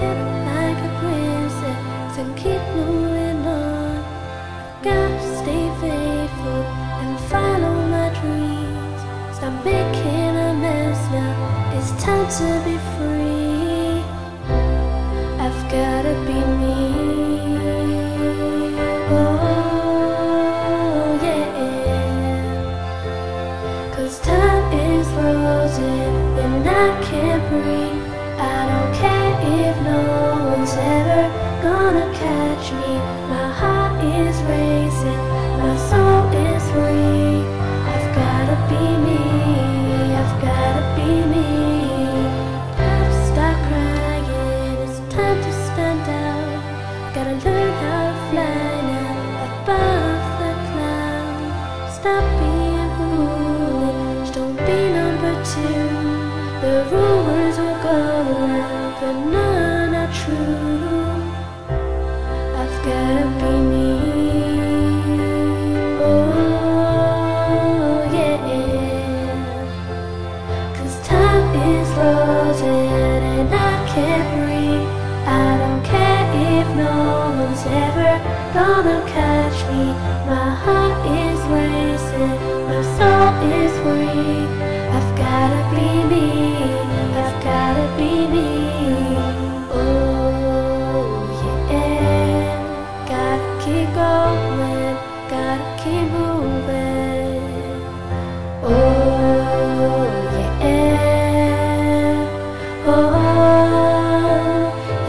like a princess and keep moving on. Gotta stay faithful and follow my dreams. Stop making a mess now. It's time to be free. I've gotta be me. Oh, yeah. Cause time is frozen and I can't breathe. Learn how to fly now above the clouds. Stop being foolish, don't be number two. The will go around, but none are true. I've gotta be gonna catch me. My heart is racing, my soul is free. I've gotta be me, I've gotta be me. Oh, yeah. Gotta keep going, gotta keep moving. Oh, yeah. Oh,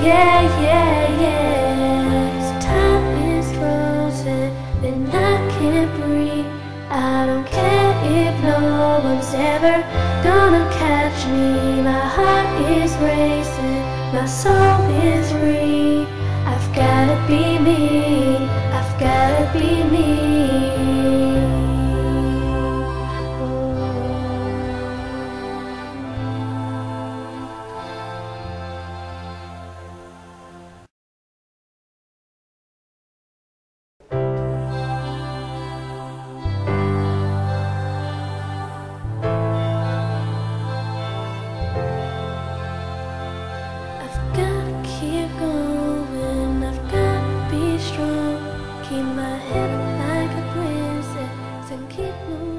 yeah, yeah, yeah. I. Don't care if no one's ever gonna catch me. My heart is racing, my soul is free. I've gotta be me. heaven like a princess and keep moving.